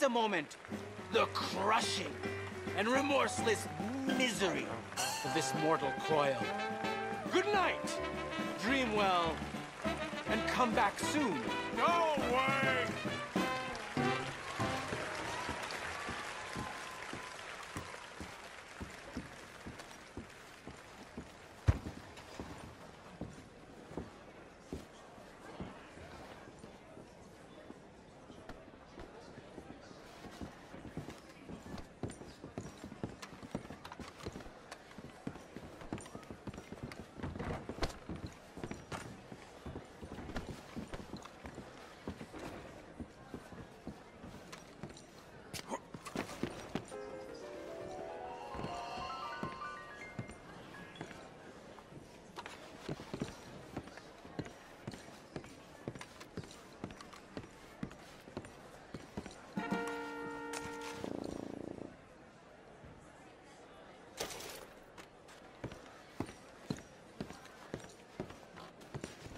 a moment, the crushing and remorseless misery of this mortal coil. Good night, dream well, and come back soon. No way!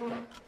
Mm-hmm.